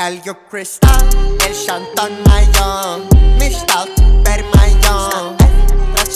Girl, you crystal, el shantan mają Myślał, per mają Trać